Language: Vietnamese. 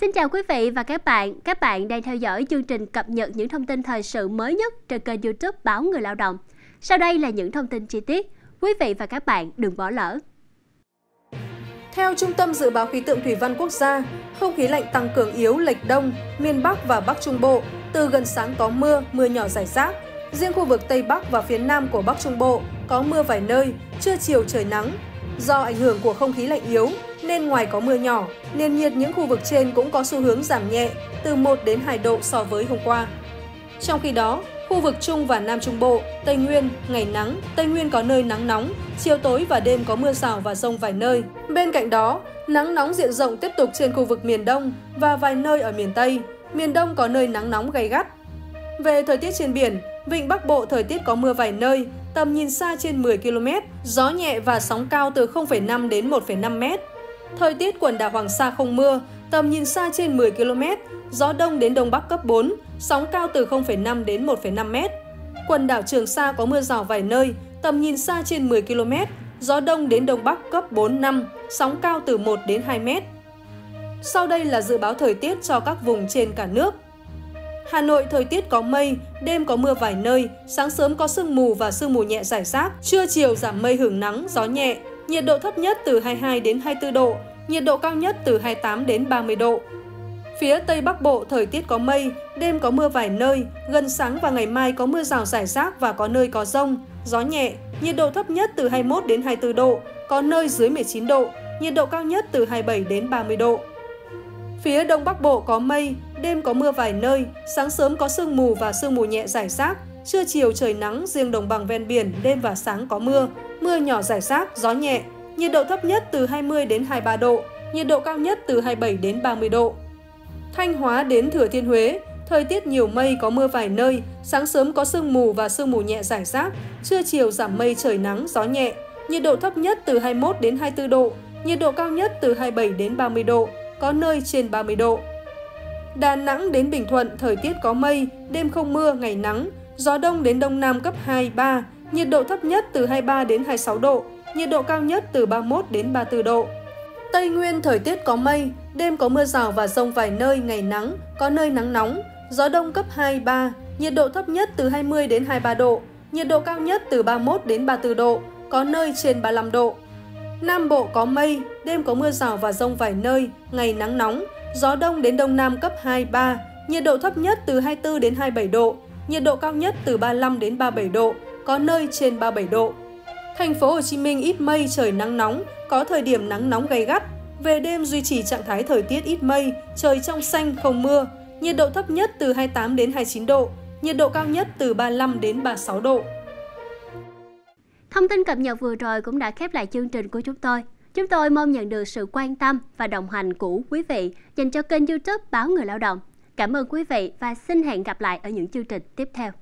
xin chào quý vị và các bạn. Các bạn đang theo dõi chương trình cập nhật những thông tin thời sự mới nhất trên kênh YouTube Báo Người Lao động. Sau đây là những thông tin chi tiết. Quý vị và các bạn đừng bỏ lỡ. Theo Trung tâm Dự báo Khí tượng Thủy văn Quốc gia, không khí lạnh tăng cường yếu lệch đông, miền Bắc và Bắc Trung Bộ, từ gần sáng có mưa, mưa nhỏ rải rác. Riêng khu vực Tây Bắc và phía Nam của Bắc Trung Bộ có mưa vài nơi, trưa chiều trời nắng. Do ảnh hưởng của không khí lạnh yếu, nên ngoài có mưa nhỏ, nền nhiệt những khu vực trên cũng có xu hướng giảm nhẹ, từ 1 đến 2 độ so với hôm qua. Trong khi đó, khu vực Trung và Nam Trung Bộ, Tây Nguyên, ngày nắng, Tây Nguyên có nơi nắng nóng, chiều tối và đêm có mưa rào và rông vài nơi. Bên cạnh đó, nắng nóng diện rộng tiếp tục trên khu vực miền Đông và vài nơi ở miền Tây. Miền Đông có nơi nắng nóng gay gắt. Về thời tiết trên biển, Vịnh Bắc Bộ thời tiết có mưa vài nơi, tầm nhìn xa trên 10 km, gió nhẹ và sóng cao từ 0,5 đến 1,5 m. Thời tiết quần đảo Hoàng Sa không mưa, tầm nhìn xa trên 10 km, gió đông đến đông bắc cấp 4, sóng cao từ 0,5 đến 1,5 m. Quần đảo Trường Sa có mưa rào vài nơi, tầm nhìn xa trên 10 km, gió đông đến đông bắc cấp 4 5, sóng cao từ 1 đến 2 m. Sau đây là dự báo thời tiết cho các vùng trên cả nước. Hà Nội thời tiết có mây, đêm có mưa vài nơi, sáng sớm có sương mù và sương mù nhẹ rải rác, trưa chiều giảm mây hưởng nắng, gió nhẹ, nhiệt độ thấp nhất từ 22 đến 24 độ, nhiệt độ cao nhất từ 28 đến 30 độ. Phía Tây Bắc Bộ thời tiết có mây, đêm có mưa vài nơi, gần sáng và ngày mai có mưa rào rải rác và có nơi có rông, gió nhẹ, nhiệt độ thấp nhất từ 21 đến 24 độ, có nơi dưới 19 độ, nhiệt độ cao nhất từ 27 đến 30 độ. Phía Đông Bắc Bộ có mây, đêm có mưa vài nơi, sáng sớm có sương mù và sương mù nhẹ rải rác, trưa chiều trời nắng, riêng đồng bằng ven biển, đêm và sáng có mưa, mưa nhỏ rải rác, gió nhẹ, nhiệt độ thấp nhất từ 20 đến 23 độ, nhiệt độ cao nhất từ 27 đến 30 độ. Thanh Hóa đến Thừa Thiên Huế, thời tiết nhiều mây có mưa vài nơi, sáng sớm có sương mù và sương mù nhẹ rải rác, trưa chiều giảm mây trời nắng, gió nhẹ, nhiệt độ thấp nhất từ 21 đến 24 độ, nhiệt độ cao nhất từ 27 đến 30 độ, có nơi trên 30 độ. Đà Nẵng đến Bình Thuận thời tiết có mây, đêm không mưa, ngày nắng, gió đông đến đông nam cấp 2, 3, nhiệt độ thấp nhất từ 23 đến 26 độ, nhiệt độ cao nhất từ 31 đến 34 độ. Tây Nguyên thời tiết có mây, đêm có mưa rào và rông vài nơi, ngày nắng, có nơi nắng nóng, gió đông cấp 2, 3, nhiệt độ thấp nhất từ 20 đến 23 độ, nhiệt độ cao nhất từ 31 đến 34 độ, có nơi trên 35 độ. Nam Bộ có mây, đêm có mưa rào và rông vài nơi, ngày nắng nóng, gió đông đến đông nam cấp 2, 3, nhiệt độ thấp nhất từ 24 đến 27 độ, nhiệt độ cao nhất từ 35 đến 37 độ, có nơi trên 37 độ. Thành phố Hồ Chí Minh ít mây, trời nắng nóng, có thời điểm nắng nóng gay gắt. Về đêm duy trì trạng thái thời tiết ít mây, trời trong xanh không mưa, nhiệt độ thấp nhất từ 28 đến 29 độ, nhiệt độ cao nhất từ 35 đến 36 độ. Thông tin cập nhật vừa rồi cũng đã khép lại chương trình của chúng tôi. Chúng tôi mong nhận được sự quan tâm và đồng hành của quý vị dành cho kênh youtube Báo Người Lao động. Cảm ơn quý vị và xin hẹn gặp lại ở những chương trình tiếp theo.